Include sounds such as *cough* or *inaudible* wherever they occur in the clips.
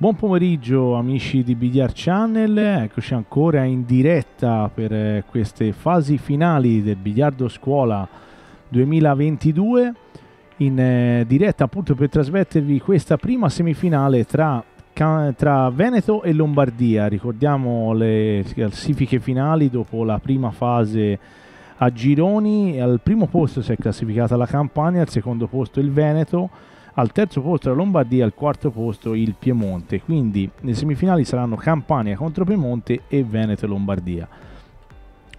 Buon pomeriggio amici di BDR Channel, eccoci ancora in diretta per eh, queste fasi finali del Biliardo Scuola 2022, in eh, diretta appunto per trasmettervi questa prima semifinale tra, tra Veneto e Lombardia. Ricordiamo le classifiche finali dopo la prima fase a gironi, al primo posto si è classificata la Campania, al secondo posto il Veneto al terzo posto la Lombardia, al quarto posto il Piemonte. Quindi le semifinali saranno Campania contro Piemonte e Veneto e Lombardia.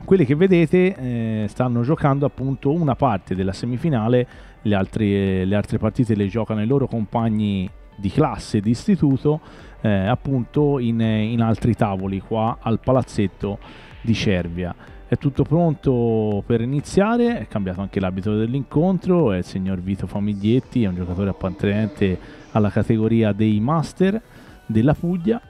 Quelle che vedete eh, stanno giocando appunto una parte della semifinale, le altre, le altre partite le giocano i loro compagni di classe di istituto eh, appunto in, in altri tavoli qua al palazzetto di Cervia. È tutto pronto per iniziare, è cambiato anche l'abito dell'incontro, è il signor Vito Famiglietti, è un giocatore appartenente alla categoria dei master della Puglia.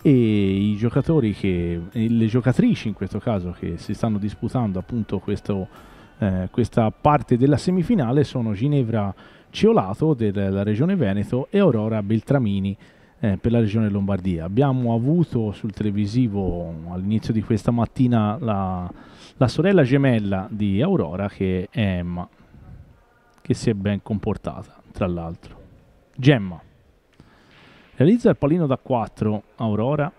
E i giocatori che, le giocatrici in questo caso che si stanno disputando appunto questo, eh, questa parte della semifinale sono Ginevra Ciolato della regione Veneto e Aurora Beltramini eh, per la regione Lombardia. Abbiamo avuto sul televisivo all'inizio di questa mattina la, la sorella gemella di Aurora che è Emma, che si è ben comportata, tra l'altro. Gemma. Realizza il pallino da 4 Aurora.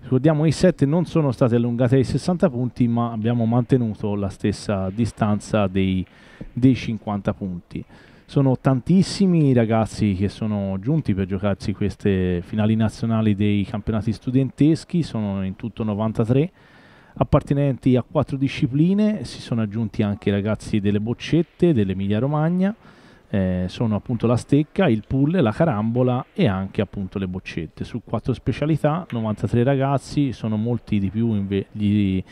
Ricordiamo i 7 non sono state allungate ai 60 punti, ma abbiamo mantenuto la stessa distanza dei, dei 50 punti. Sono tantissimi i ragazzi che sono giunti per giocarsi queste finali nazionali dei campionati studenteschi, sono in tutto 93 appartenenti a quattro discipline, si sono aggiunti anche i ragazzi delle boccette, dell'Emilia Romagna, eh, sono appunto la stecca, il pull, la carambola e anche appunto le boccette. Su quattro specialità, 93 ragazzi, sono molti di più inve- gli,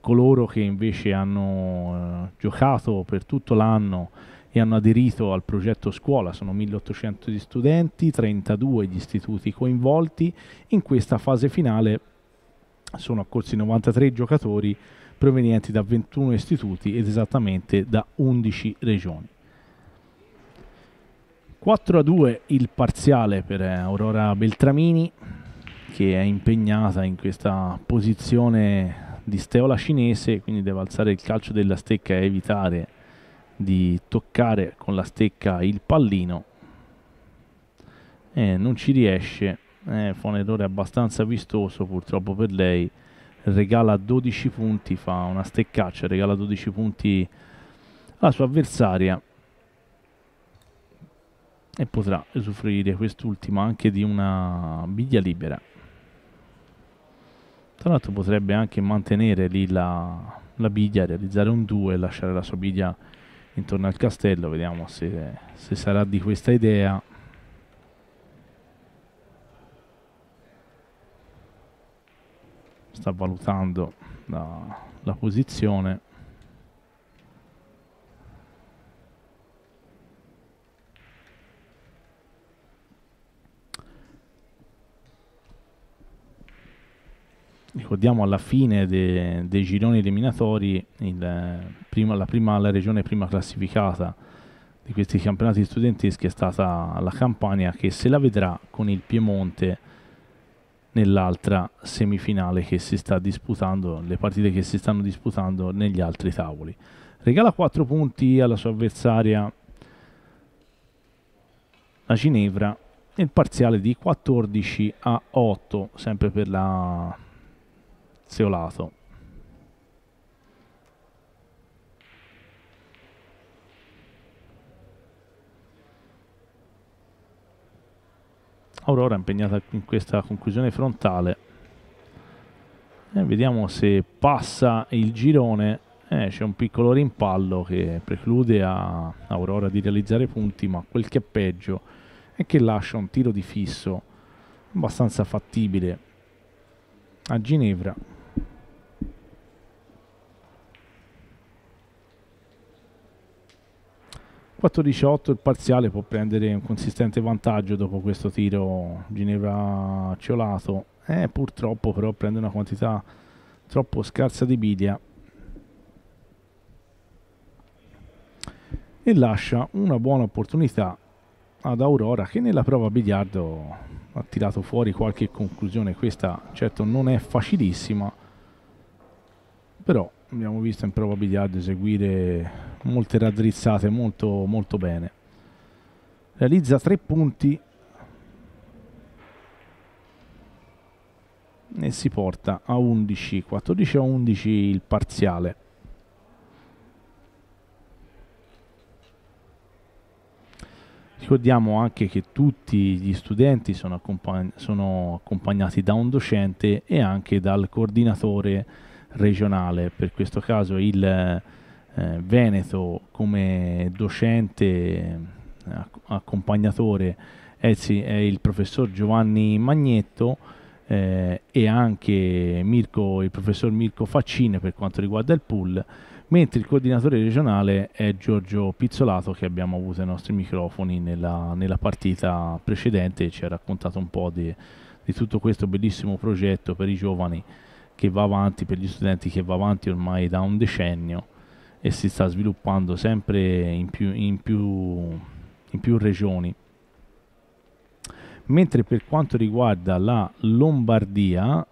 coloro che invece hanno eh, giocato per tutto l'anno e hanno aderito al progetto scuola, sono 1800 gli studenti, 32 gli istituti coinvolti, in questa fase finale sono accorsi 93 giocatori provenienti da 21 istituti ed esattamente da 11 regioni. 4 a 2 il parziale per Aurora Beltramini che è impegnata in questa posizione di steola cinese, quindi deve alzare il calcio della stecca e evitare di toccare con la stecca il pallino e non ci riesce. Eh, fa un errore abbastanza vistoso purtroppo per lei. Regala 12 punti fa una steccaccia regala 12 punti alla sua avversaria e potrà usufruire quest'ultima anche di una biglia libera. Tra l'altro potrebbe anche mantenere lì la, la biglia realizzare un 2 e lasciare la sua biglia intorno al castello, vediamo se, se sarà di questa idea. Sta valutando la, la posizione. Ricordiamo alla fine de, dei gironi eliminatori il, prima, la, prima, la regione prima classificata di questi campionati studenteschi è stata la Campania che se la vedrà con il Piemonte nell'altra semifinale che si sta disputando, le partite che si stanno disputando negli altri tavoli. Regala 4 punti alla sua avversaria la Ginevra nel parziale di 14 a 8, sempre per la Seolato. Aurora è impegnata in questa conclusione frontale. E vediamo se passa il girone. Eh, c'è un piccolo rimpallo che preclude a Aurora di realizzare punti, ma quel che è peggio è che lascia un tiro di fisso abbastanza fattibile a Ginevra 4-18 il parziale può prendere un consistente vantaggio dopo questo tiro Ginevra Ciolato eh, purtroppo però prende una quantità troppo scarsa di bidia e lascia una buona opportunità ad Aurora che nella prova biliardo ha tirato fuori qualche conclusione. Questa certo non è facilissima, però abbiamo visto in prova biliardo eseguire molte raddrizzate molto, molto bene. Realizza tre punti e si porta a 11, 14 a 11 il parziale. Ricordiamo anche che tutti gli studenti sono, accompagn sono accompagnati da un docente e anche dal coordinatore regionale, per questo caso il eh, Veneto come docente eh, accompagnatore è, è, il professor Giovanni Magnetto eh, e anche Mirko, il professor Mirko Faccine per quanto riguarda il pool mentre il coordinatore regionale è Giorgio Pizzolato che abbiamo avuto ai nostri microfoni nella, nella partita precedente e ci ha raccontato un po' di, di tutto questo bellissimo progetto per i giovani che va avanti, per gli studenti che va avanti ormai da un decennio e si sta sviluppando sempre in più, in più, in più regioni. Mentre per quanto riguarda la Lombardia,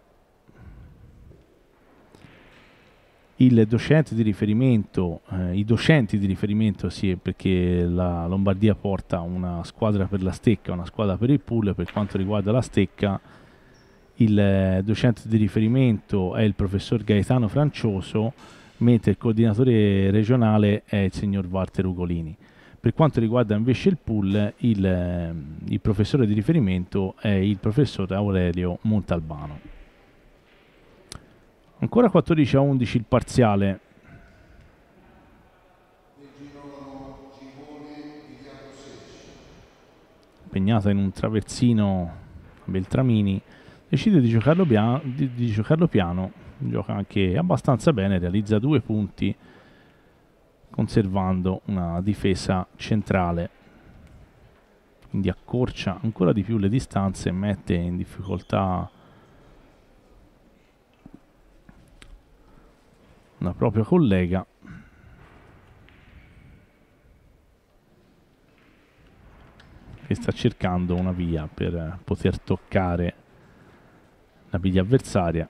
il docente di riferimento, eh, i docenti di riferimento, sì, perché la Lombardia porta una squadra per la stecca, una squadra per il pool, per quanto riguarda la stecca il eh, docente di riferimento è il professor Gaetano Francioso, mentre il coordinatore regionale è il signor Walter Ugolini. Per quanto riguarda invece il pool, il, eh, il professore di riferimento è il professor Aurelio Montalbano. Ancora 14 a 11 il parziale. Impegnata in un traversino Beltramini, decide di giocarlo, piano, di, di giocarlo piano, gioca anche abbastanza bene, realizza due punti conservando una difesa centrale. Quindi accorcia ancora di più le distanze e mette in difficoltà una propria collega che sta cercando una via per poter toccare la biglia avversaria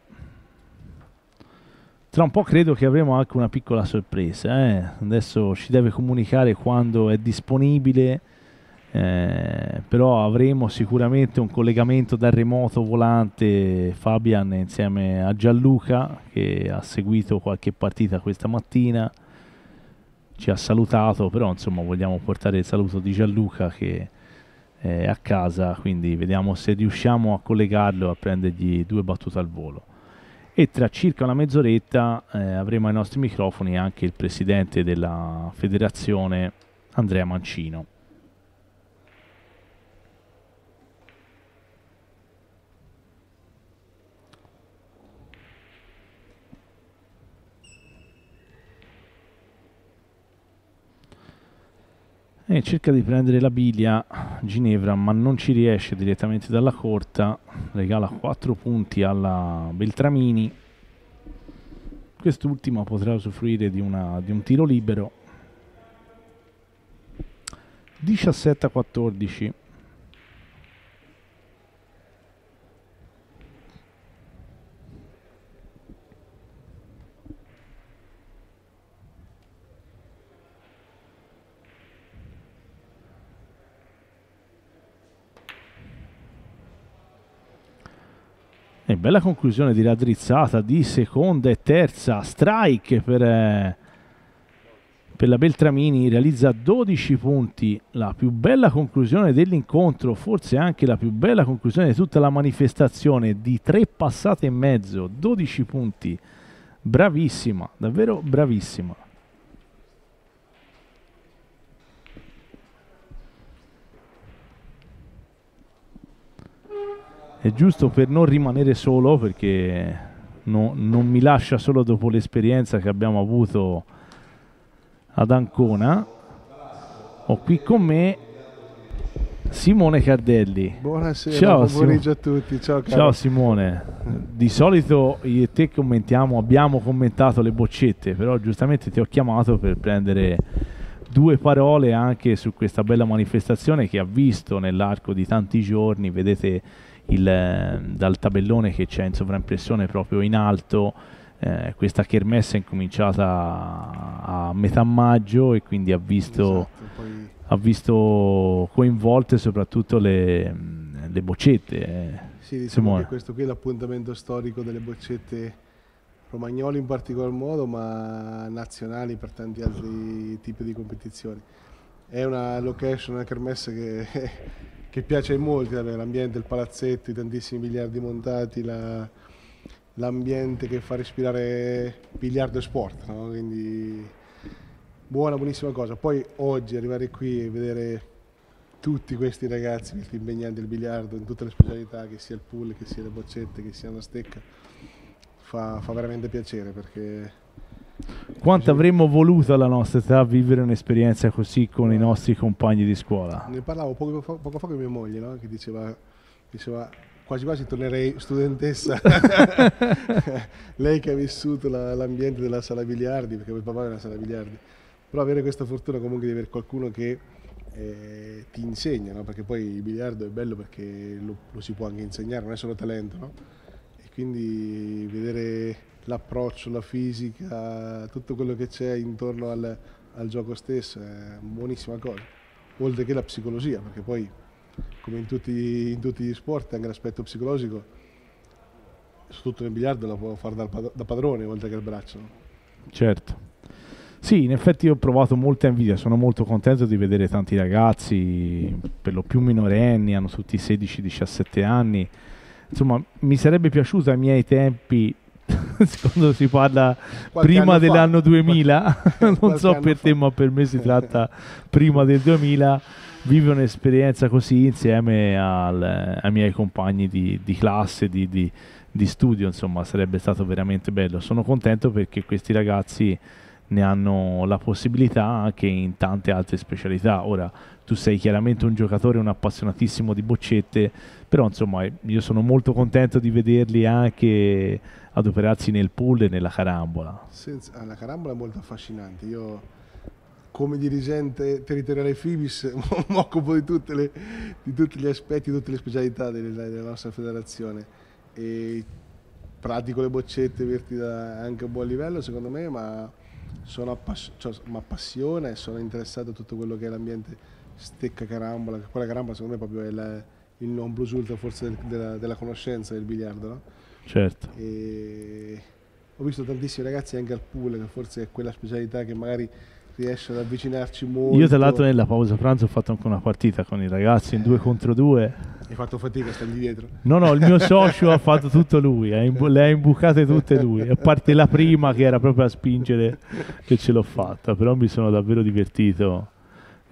tra un po' credo che avremo anche una piccola sorpresa eh? adesso ci deve comunicare quando è disponibile eh, però avremo sicuramente un collegamento da remoto volante Fabian insieme a Gianluca che ha seguito qualche partita questa mattina ci ha salutato però insomma vogliamo portare il saluto di Gianluca che è a casa quindi vediamo se riusciamo a collegarlo a prendergli due battute al volo. E tra circa una mezz'oretta eh, avremo ai nostri microfoni anche il presidente della federazione Andrea Mancino e cerca di prendere la biglia Ginevra ma non ci riesce direttamente dalla corta. Regala 4 punti alla Beltramini. Quest'ultima potrà usufruire di, una, di un tiro libero. 17 a 14 bella conclusione di raddrizzata di seconda e terza. Strike per, eh, per la Beltramini, realizza 12 punti, la più bella conclusione dell'incontro, forse anche la più bella conclusione di tutta la manifestazione, di tre passate e mezzo, 12 punti, bravissima, davvero bravissima. È giusto per non rimanere solo perché no, non mi lascia solo dopo l'esperienza che abbiamo avuto ad Ancona. Ho qui con me Simone Cardelli. Buonasera ciao, buon pomeriggio a tutti. Ciao, ciao Simone. Di solito io e te commentiamo abbiamo commentato le boccette però giustamente ti ho chiamato per prendere due parole anche su questa bella manifestazione che ha visto nell'arco di tanti giorni, vedete il, dal tabellone che c'è in sovraimpressione proprio in alto, eh, questa kermesse è incominciata a metà maggio e quindi ha visto, esatto, ha visto coinvolte soprattutto le, le boccette. Eh. Sì, diciamo che questo qui è l'appuntamento storico delle boccette romagnoli in particolar modo, ma nazionali per tanti altri tipi di competizioni. È una location, una kermesse che, *laughs* che piace ai molti, l'ambiente, il palazzetto, i tantissimi biliardi montati, la, l'ambiente che fa respirare biliardo e sport, no? quindi buona, buonissima cosa. Poi oggi arrivare qui e vedere tutti questi ragazzi, impegnati del biliardo in tutte le specialità, che sia il pool, che sia le boccette, che sia la stecca, fa, fa veramente piacere perché... Quanto avremmo voluto alla nostra età vivere un'esperienza così con i nostri compagni di scuola? Ne parlavo poco fa, poco fa con mia moglie, no? che diceva, diceva quasi quasi tornerei studentessa. *laughs* Lei che ha vissuto la, l'ambiente della sala biliardi, perché poi papà è una sala biliardi, però avere questa fortuna comunque di avere qualcuno che eh, ti insegna, no? perché poi il biliardo è bello perché lo, lo, si può anche insegnare, non è solo talento, no? e quindi vedere l'approccio, la fisica, tutto quello che c'è intorno al, al gioco stesso è una buonissima cosa, oltre che la psicologia, perché poi come in tutti, in tutti gli sport anche l'aspetto psicologico, soprattutto nel biliardo, lo può fare da padrone oltre che il braccio. Certo. Sì, in effetti ho provato molta invidia, sono molto contento di vedere tanti ragazzi, per lo più minorenni, hanno tutti 16-17 anni. Insomma, mi sarebbe piaciuto ai miei tempi, *laughs* quando si parla Qualche prima dell'anno 2000, *laughs* non so per te, ma per me si tratta prima del 2000, vive un'esperienza così insieme al, ai miei compagni di, di classe, di, di, di studio, insomma, sarebbe stato veramente bello. Sono contento perché questi ragazzi ne hanno la possibilità anche in tante altre specialità. Ora, tu sei chiaramente un giocatore, un appassionatissimo di boccette, però insomma io sono molto contento di vederli anche adoperarsi nel pool e nella carambola. Senza, ah, la carambola è molto affascinante. Io come dirigente territoriale FIBIS *laughs* mi occupo di, le, di, tutti gli aspetti, tutte le specialità della, della nostra federazione e pratico le boccette verti anche a buon livello secondo me, ma sono appass- cioè, mi appassiona e sono interessato a tutto quello che è l'ambiente stecca carambola, che poi la carambola secondo me proprio è la, il non plus ultra forse del, della, della, conoscenza del biliardo, no? Certo. E ho visto tantissimi ragazzi anche al pool, che forse è quella specialità che magari riesce ad avvicinarci molto. Io tra l'altro nella pausa pranzo ho fatto anche una partita con i ragazzi in due contro due. Hai fatto fatica, stai dietro. No, no, il mio socio ha fatto tutto lui, imbu- le ha imbucate tutte lui, a parte la prima che era proprio a spingere che ce l'ho fatta, però mi sono davvero divertito.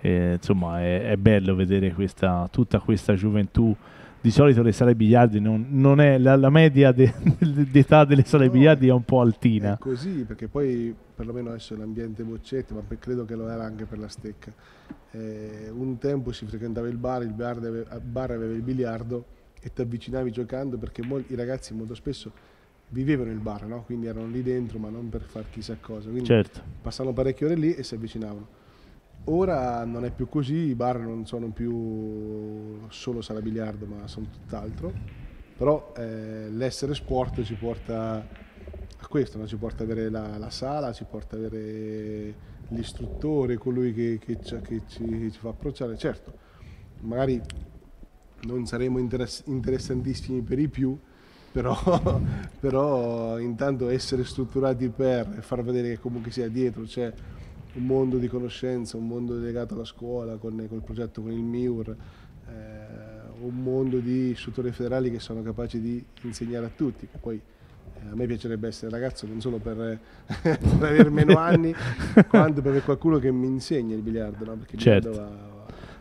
E, insomma, è, è bello vedere questa, tutta questa gioventù di solito le sale biliardi non, non è la, la media de, de, *laughs* d'età delle sale no, biliardi è un po' altina. È così, perché poi perlomeno adesso l'ambiente boccette, ma credo che lo era anche per la stecca. Eh, un tempo si frequentava il bar, il bar, deve, il bar aveva il biliardo e ti avvicinavi giocando perché molti, i ragazzi molto spesso vivevano il bar, no? quindi erano lì dentro ma non per far chissà cosa. Quindi certo. passavano parecchie ore lì e si avvicinavano Ora non è più così, i bar non sono più solo sala biliardo, ma sono tutt'altro. Però eh, l'essere sport ci porta a questo, no? ci porta ad avere la, la, sala, ci porta ad avere l'istruttore, colui che, che, che ci, ci, fa approcciare. Certo, magari non saremo interess- interessantissimi per i più, però, *laughs* però intanto essere strutturati per far vedere che comunque sia dietro c'è un mondo di conoscenza, un mondo legato alla scuola con, col progetto con il MIUR, eh, un mondo di istruttori federali che sono capaci di insegnare a tutti, poi eh, a me piacerebbe essere ragazzo non solo per, *laughs* per avere meno anni, *laughs* quanto per avere qualcuno che mi insegna il biliardo, no? perché il certo. biliardo va,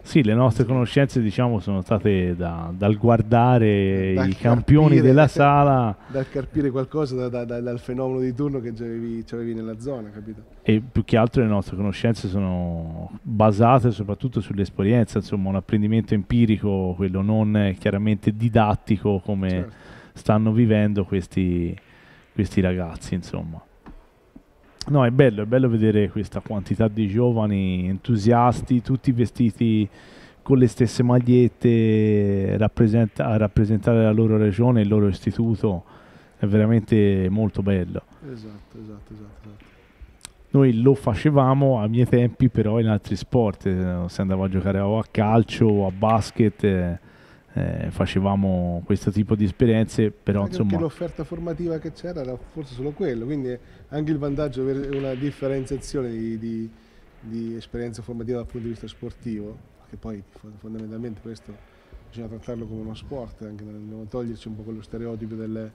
sì, le nostre conoscenze diciamo sono state da, dal guardare da i carpire, campioni della *laughs* sala. Dal carpire qualcosa da, da, dal fenomeno di turno che avevi, avevi, nella zona, capito? E più che altro le nostre conoscenze sono basate soprattutto sull'esperienza, insomma un apprendimento empirico, quello non chiaramente didattico come certo. stanno vivendo questi, questi ragazzi, insomma. No, è bello, è bello vedere questa quantità di giovani entusiasti, tutti vestiti con le stesse magliette, rappresenta- a rappresentare la loro regione, il loro istituto, è veramente molto bello. Esatto, esatto, esatto. esatto. Noi lo facevamo a miei tempi, però in altri sport, eh, si andava a giocare o a calcio o a basket, eh, facevamo questo tipo di esperienze, però Anche insomma... l'offerta formativa che c'era era forse solo quello, quindi anche il vantaggio di avere una differenziazione di, di, di esperienza formativa dal punto di vista sportivo, che poi fo- fondamentalmente questo bisogna trattarlo come uno sport, anche non toglierci un po' quello stereotipo delle-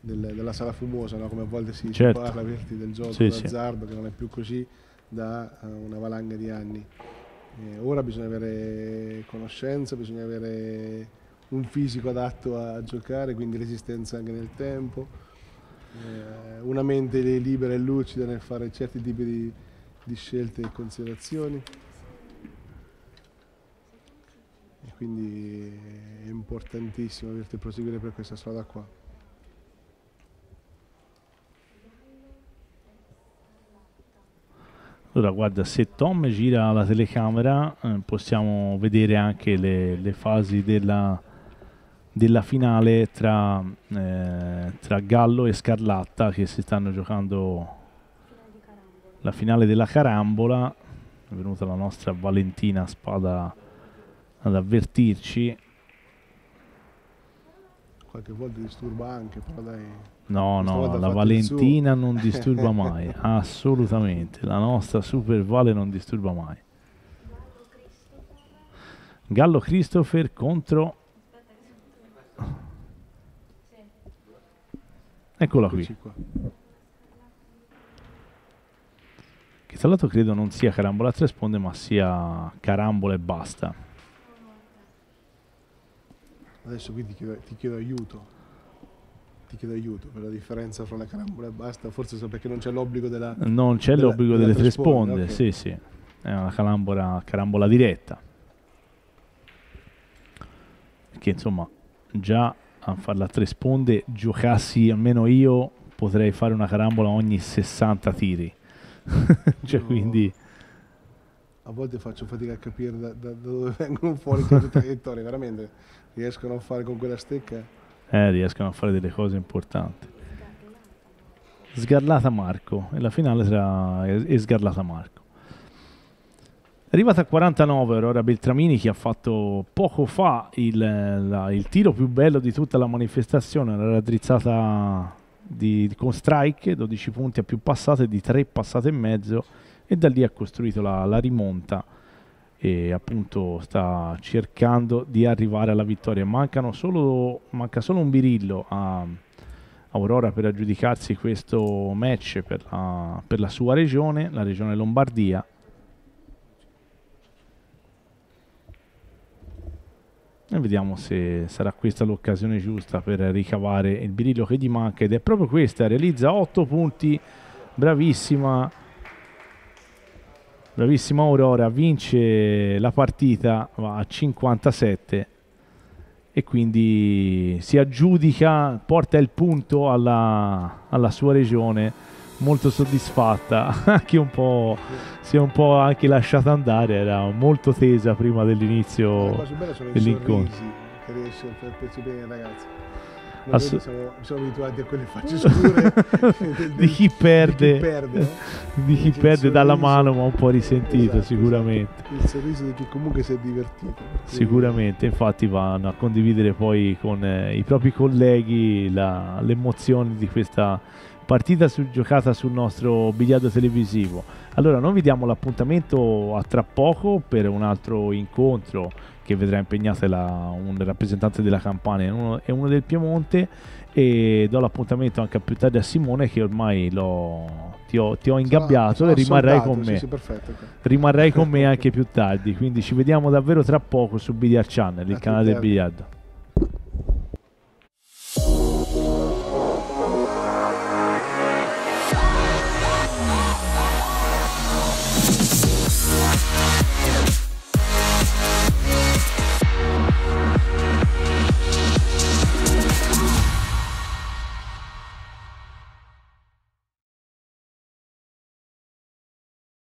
del- della sala fumosa, no? come a volte si, Certo. parla verti, del gioco Sì, sì. d'azzardo, che non è più così da eh, una valanga di anni. Eh, ora bisogna avere conoscenza, bisogna avere un fisico adatto a giocare, quindi resistenza anche nel tempo, eh, una mente libera e lucida nel fare certi tipi di, di scelte e considerazioni. E quindi è importantissimo proseguire per questa strada qua. Allora, guarda, se Tom gira la telecamera eh, possiamo vedere anche le, le fasi della, della finale tra, eh, tra Gallo e Scarlatta che si stanno giocando la finale della carambola. È venuta la nostra Valentina Spada ad avvertirci. Qualche volta disturba anche, però dai. No, no, la Valentina non disturba *laughs* mai, assolutamente. La nostra Super Vale non disturba mai. Gallo Christopher contro... Eccola qui. Che tra l'altro credo non sia carambola a tre sponde, ma sia carambola e basta. Adesso qui ti chiedo, ti chiedo aiuto. Ti chiedo aiuto per la differenza fra la carambola e basta. Forse so perché non c'è l'obbligo della. Non c'è Della- l'obbligo della delle tre sponde, sponde, ok. sì, sì. È una carambola, carambola diretta. Che insomma, già a farla a tre sponde, giocassi almeno io, potrei fare una carambola ogni 60 tiri. *laughs* cioè, No. quindi, A volte faccio fatica a capire da, da- da dove vengono fuori queste *laughs* traiettorie, veramente. Riescono a fare con quella stecca. Eh, riescono a fare delle cose importanti. Sgarlata Marco, e la finale e Sgarlata Marco. Arrivata a 49 Aurora Beltramini che ha fatto poco fa il, la- il tiro più bello di tutta la manifestazione, la raddrizzata di- con strike, 12 punti a più passate di 3 passate e mezzo e da lì ha costruito la, la rimonta e appunto sta cercando di arrivare alla vittoria. Solo, manca solo un birillo a Aurora per aggiudicarsi questo match per la, per la sua regione, la regione Lombardia. E vediamo se sarà questa l'occasione giusta per ricavare il birillo che gli manca ed è proprio questa, realizza 8 punti, bravissima, bravissima Aurora, vince la partita, va a 57 e quindi si aggiudica, porta il punto alla, alla sua regione, molto soddisfatta, *laughs* anche un po', si è un po' anche lasciata andare, era molto tesa prima dell'inizio i dell'incontro. che riesce a far percepire ai ragazzi. Assu- vedi, siamo, siamo abituati a quelle facce scure *laughs* del- di chi perde, di chi perde, di chi perde dalla mano ma un po' risentito Esatto, sicuramente. esatto. Il sorriso di chi comunque si è divertito. Sicuramente, infatti vanno a condividere poi con eh, i propri colleghi la- l'emozione di questa partita su- giocata sul nostro biliardo televisivo. Allora, noi vi diamo l'appuntamento a tra poco per un altro incontro che vedrà impegnata la- un rappresentante della Campania e uno, e uno del Piemonte e do l'appuntamento anche più tardi a Simone che ormai ti, ho, ti ho ingabbiato Sarà- e rimarrai con me Sì, sì, perfetto. ok. rimarrai con me *laughs* anche più tardi. Quindi ci vediamo davvero tra poco su Biliard Channel, il A canale del biliardo.